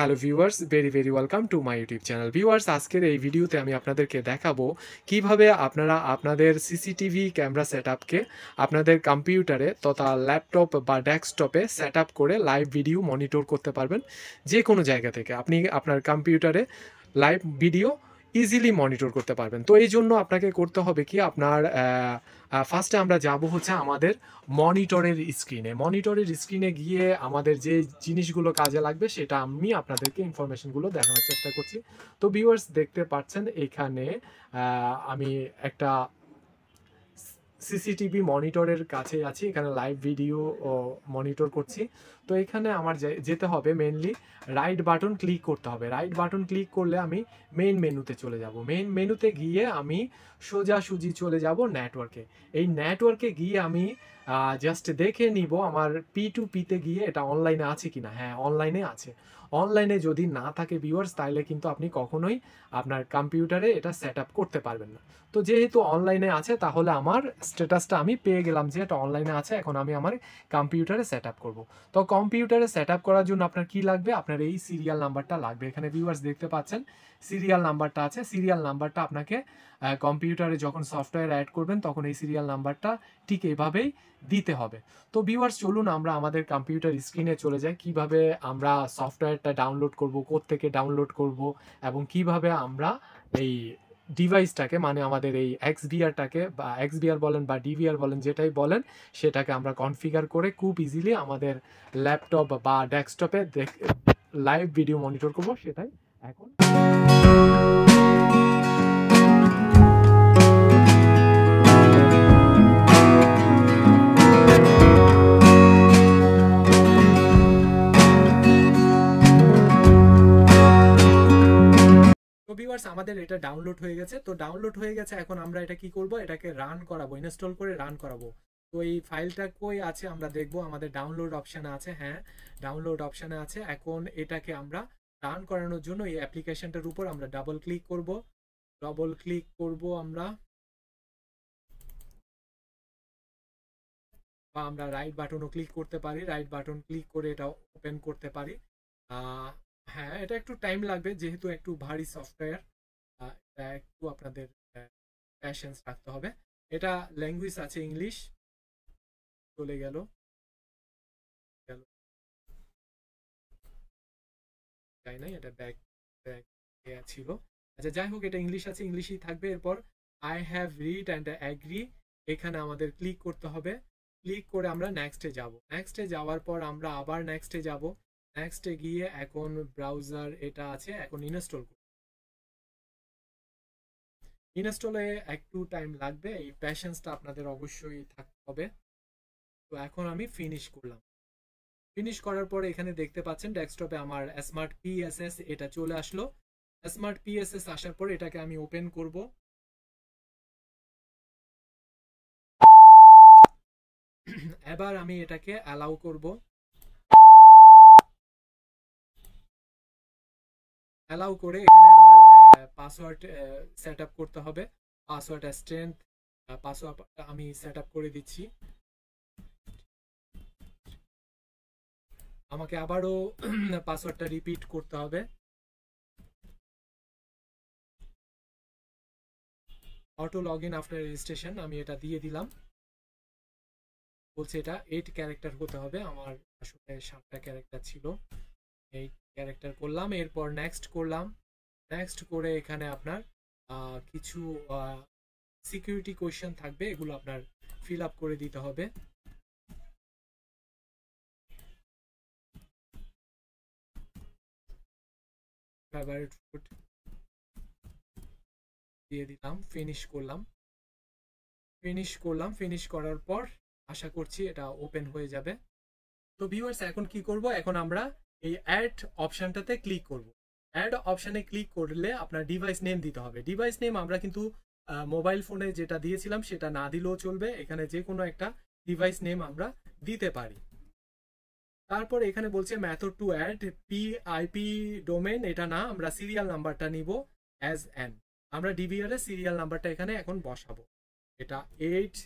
Hello viewers very very welcome to my YouTube channel viewers আজকের এই ভিডিওতে আমি আপনাদেরকে দেখাবো কীভাবে আপনারা আপনাদের সিসিটিভি ক্যামেরা সেট আপনাদের কম্পিউটারে তথা ল্যাপটপ বা ডেস্কটপে সেট করে লাইভ ভিডিও মনিটর করতে পারবেন যে কোনো জায়গা থেকে। আপনি আপনার কম্পিউটারে লাইভ ভিডিও ইজিলি মনিটর করতে পারবেন। তো এই জন্য আপনাকে করতে হবে কি, আপনার ফার্স্টে আমরা যাব হচ্ছে আমাদের মনিটরের স্ক্রিনে মনিটরের স্ক্রিনে গিয়ে আমাদের যে জিনিসগুলো কাজে লাগবে, সেটা আমি আপনাদেরকে ইনফরমেশনগুলো দেখানোর চেষ্টা করছি। তো ভিউয়ার্স দেখতে পাচ্ছেন, এখানে আমি একটা সিসিটিভি মনিটরের কাছে আছি, এখানে লাইভ ভিডিও মনিটর করছি। তো এখানে আমার যেতে হবে মেনলি রাইট বাটন ক্লিক করতে হবে। রাইট বাটন ক্লিক করলে আমি মেন মেনুতে চলে যাব। মেন মেনুতে গিয়ে আমি সোজাসুজি চলে যাব নেটওয়ার্কে এই নেটওয়ার্কে গিয়ে আমি জাস্ট দেখে নিব আমার পি টু পিতে গিয়ে এটা অনলাইনে আছে কিনা। হ্যাঁ অনলাইনে আছে। অনলাইনে যদি না থাকে ভিউয়ার্স তাহলে কিন্তু আপনি কখনোই আপনার কম্পিউটারে এটা সেট করতে পারবেন না। তো যেহেতু অনলাইনে আছে, তাহলে আমার স্ট্যাটাসটা আমি পেয়ে গেলাম যে এটা অনলাইনে আছে, এখন আমি আমার কম্পিউটারে সেট করব। তো কম্পিউটারে সেট করার জন্য আপনার কি লাগবে? আপনার এই সিরিয়াল নাম্বারটা লাগবে। এখানে ভিউয়ার্স দেখতে পাচ্ছেন সিরিয়াল নাম্বারটা আছে। সিরিয়াল নাম্বারটা আপনাকে কম্পিউটারে যখন সফটওয়্যার অ্যাড করবেন, তখন এই সিরিয়াল নাম্বারটা ঠিক এভাবেই দিতে হবে। তো ভিউয়ার্স চলুন আমরা আমাদের কম্পিউটার স্ক্রিনে চলে যাই। কীভাবে আমরা সফটওয়্যারটা ডাউনলোড করব থেকে ডাউনলোড করব এবং কীভাবে আমরা এই ডিভাইসটাকে মানে আমাদের এই এক্স ডিআরটাকে বা এক্স ডিআর বলেন বা ডিভিআর বলেন, যেটাই বলেন, সেটাকে আমরা কনফিগার করে খুব ইজিলি আমাদের ল্যাপটপ বা ডেস্কটপে লাইভ ভিডিও মনিটর করব, সেটাই এখন তো ভিউয়ার্স আমাদের এটা ডাউনলোড হয়ে গেছে। তো ডাউনলোড হয়ে গেছে, এখন আমরা এটা কি করব? এটাকে রান করাবো ইনস্টল করে রান করাবো। তো এই ফাইলটা কই আছে আমরা দেখব, আমাদের ডাউনলোড অপশানে আছে হ্যাঁ ডাউনলোড অপশানে আছে। এখন এটাকে আমরা রান করানোর জন্য এই অ্যাপ্লিকেশনটার উপর আমরা ডাবল ক্লিক করব। ডাবল ক্লিক করব আমরা। বা আমরা রাইট বাটনও ক্লিক করতে পারি। রাইট বাটন ক্লিক করে এটা ওপেন করতে পারি। হ্যাঁ এটা একটু টাইম লাগবে, যেহেতু একটু ভারী সফটওয়্যার এটা একটু আপনাদের প্যাশেন্স রাখতে হবে। এটা ল্যাঙ্গুয়েজ আছে ইংলিশ চলে গেল। তাই নাই, এটা ব্যাক ব্যাক ছিল। আচ্ছা যাই হোক, এটা ইংলিশ আছে ইংলিশই থাকবে। এরপর I have read and agree এখানে আমাদের ক্লিক করতে হবে। ক্লিক করে আমরা নেক্সটে যাব। নেক্সটে যাওয়ার পর আমরা আবার নেক্সটে যাব। নেক্সটে গিয়ে এখন ব্রাউজার এটা আছে, এখন ইনস্টল ইনস্টলে একটু টাইম লাগবে, এই প্যাশেন্সটা আপনাদের অবশ্যই থাকতে হবে। তো এখন আমি ফিনিশ করলাম। ফিনিশ করার পরে এখানে দেখতে পাচ্ছেন ডেস্কটপে আমার স্মার্ট পিএসএস এটা চলে আসলো। স্মার্ট পিএসএস আসার পর এটাকে আমি ওপেন করব। এবার আমি এটাকে অ্যালাউ করব। অ্যালাউ করে এখানে আমার পাসওয়ার্ড সেট আপ করতে হবে। পাসওয়ার্ড স্ট্রেংথ পাসওয়ার্ড আমি সেট আপ করে দিচ্ছি। আমাকে আবারও পাসওয়ার্ডটা রিপিট করতে হবে। Auto log in after registration আমি এটা দিয়ে দিলাম। বলছে এটা এইট ক্যারেক্টার হতে হবে। আমার আসলে সাতটা ক্যারেক্টার ছিল। এই ক্যারেক্টার করলাম, এরপর নেক্সট করলাম। নেক্সট করে এখানে আপনার কিছু সিকিউরিটি কোয়েশ্চেন থাকবে, এগুলো আপনার ফিল আপ করে দিতে হবে। ফেভারিট ফুড দিয়ে দিলাম ফিনিশ করলাম। ফিনিশ করলাম ফিনিশ করার পর আশা করছি এটা ওপেন হয়ে যাবে। তো ভিউয়ার্স এখন কি করব? এখন আমরা এই অ্যাড অপশানটাতে ক্লিক করব। অ্যাড অপশানে ক্লিক করলে আপনার ডিভাইস নেম দিতে হবে। ডিভাইস নেম আমরা কিন্তু মোবাইল ফোনে যেটা দিয়েছিলাম সেটা না দিলেও চলবে। এখানে যে কোনো একটা ডিভাইস নেম আমরা দিতে পারি। তারপর এখানে বলছে method to add P IP domain এটা না, আমরা সিরিয়াল নাম্বারটা নিব অ্যাজ এন আমরা ডিবিআর এর সিরিয়াল নাম্বারটা এখানে এখন বসাবো। এটা এইট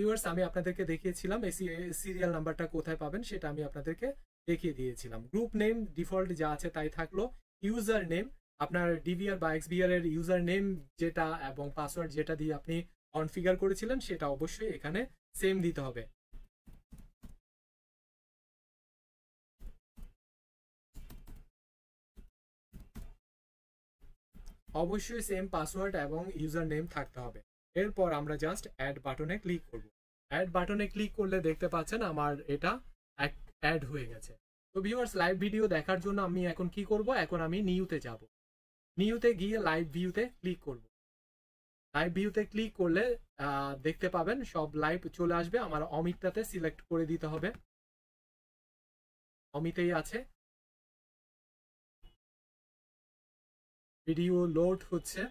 ভিউয়ার্স আমি আপনাদেরকে দেখিয়েছিলাম এই সিরিয়াল নাম্বারটা কোথায় পাবেন সেটা আমি আপনাদেরকে দেখিয়ে দিয়েছিলাম। গ্রুপ নেম ডিফল্ট যা আছে তাই থাকল। ইউজার নেম আপনার ডিভিআর বা এক্সবিআর এর ইউজার নেম যেটা এবং পাসওয়ার্ড যেটা দিয়ে আপনি কনফিগার করেছিলেন সেটা অবশ্যই এখানে সেম দিতে হবে। অবশ্যই সেম পাসওয়ার্ড এবং ইউজার নেম থাকতে হবে। এরপর আমরা জাস্ট অ্যাড বাটনে ক্লিক করব। অ্যাড বাটনে ক্লিক করলে দেখতে পাচ্ছেন আমার এটা অ্যাড হয়ে গেছে। তো ভিউয়ার্স লাইভ ভিডিও দেখার জন্য আমি এখন কি করব? এখন আমি নিউতে যাব। নিউতে গিয়ে লাইভ ভিউতে ক্লিক করব। লাইভ ভিউতে ক্লিক করলে দেখতে পাবেন সব লাইভ চলে আসবে। আমার অমিতটাতে সিলেক্ট করে দিতে হবে। অমিতেই আছে। ভিডিও লোড হচ্ছে।